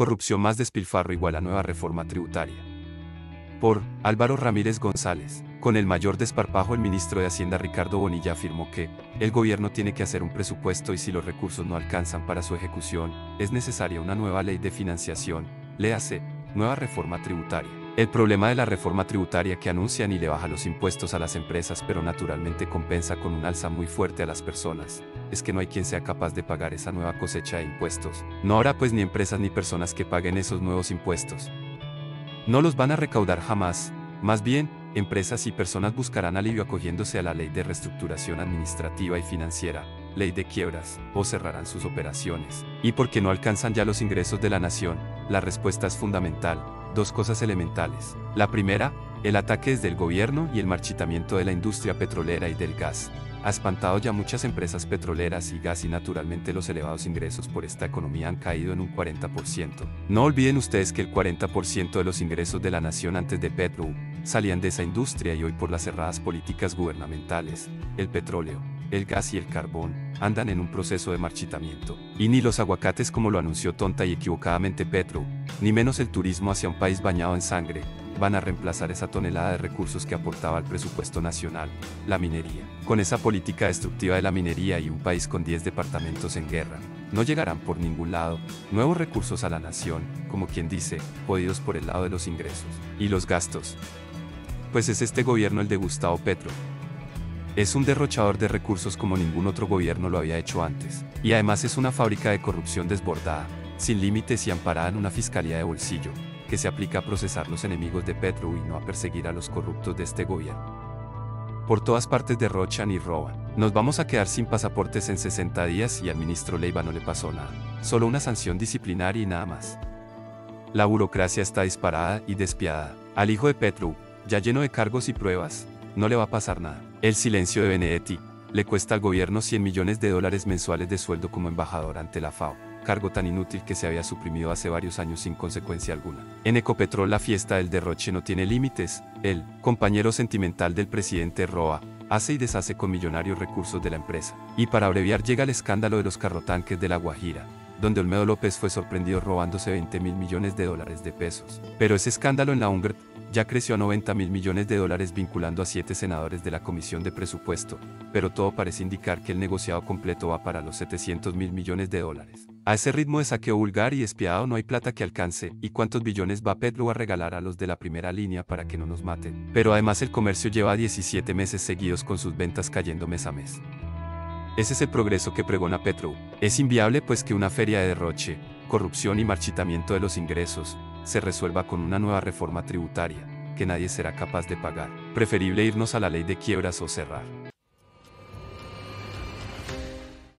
Corrupción más despilfarro igual a nueva reforma tributaria. Por Álvaro Ramírez González. Con el mayor desparpajo el ministro de Hacienda Ricardo Bonilla afirmó que el gobierno tiene que hacer un presupuesto y si los recursos no alcanzan para su ejecución, es necesaria una nueva ley de financiación, léase, nueva reforma tributaria. El problema de la reforma tributaria que anuncian y le baja los impuestos a las empresas pero naturalmente compensa con un alza muy fuerte a las personas, es que no hay quien sea capaz de pagar esa nueva cosecha de impuestos. No habrá pues ni empresas ni personas que paguen esos nuevos impuestos. No los van a recaudar jamás, más bien, empresas y personas buscarán alivio acogiéndose a la ley de reestructuración administrativa y financiera, ley de quiebras, o cerrarán sus operaciones. ¿Y por qué no alcanzan ya los ingresos de la nación? La respuesta es fundamental, dos cosas elementales. La primera, el ataque desde el gobierno y el marchitamiento de la industria petrolera y del gas. Ha espantado ya muchas empresas petroleras y gas y naturalmente los elevados ingresos por esta economía han caído en un 40%. No olviden ustedes que el 40% de los ingresos de la nación antes de Petro salían de esa industria y hoy por las cerradas políticas gubernamentales, el petróleo, el gas y el carbón, andan en un proceso de marchitamiento. Y ni los aguacates como lo anunció tonta y equivocadamente Petro, ni menos el turismo hacia un país bañado en sangre, van a reemplazar esa tonelada de recursos que aportaba al presupuesto nacional, la minería. Con esa política destructiva de la minería y un país con 10 departamentos en guerra, no llegarán por ningún lado nuevos recursos a la nación, como quien dice, podidos por el lado de los ingresos y los gastos. Pues es este gobierno el de Gustavo Petro, es un derrochador de recursos como ningún otro gobierno lo había hecho antes. Y además es una fábrica de corrupción desbordada, sin límites y amparada en una fiscalía de bolsillo, que se aplica a procesar los enemigos de Petro y no a perseguir a los corruptos de este gobierno. Por todas partes derrochan y roban. Nos vamos a quedar sin pasaportes en 60 días y al ministro Leiva no le pasó nada. Solo una sanción disciplinaria y nada más. La burocracia está disparada y despiadada. Al hijo de Petro, ya lleno de cargos y pruebas, no le va a pasar nada. El silencio de Benedetti le cuesta al gobierno 100 millones de dólares mensuales de sueldo como embajador ante la FAO, cargo tan inútil que se había suprimido hace varios años sin consecuencia alguna. En Ecopetrol la fiesta del derroche no tiene límites, el compañero sentimental del presidente Roa, hace y deshace con millonarios recursos de la empresa. Y para abreviar llega el escándalo de los carrotanques de La Guajira, donde Olmedo López fue sorprendido robándose 20 mil millones de dólares de pesos. Pero ese escándalo en la UNGRT ya creció a 90 mil millones de dólares vinculando a siete senadores de la Comisión de Presupuesto, pero todo parece indicar que el negociado completo va para los 700 mil millones de dólares. A ese ritmo de saqueo vulgar y espiado no hay plata que alcance, y cuántos billones va Petro a regalar a los de la primera línea para que no nos maten. Pero además el comercio lleva 17 meses seguidos con sus ventas cayendo mes a mes. Ese es el progreso que pregona Petro. Es inviable pues que una feria de derroche, corrupción y marchitamiento de los ingresos, se resuelva con una nueva reforma tributaria, que nadie será capaz de pagar. Preferible irnos a la ley de quiebras o cerrar.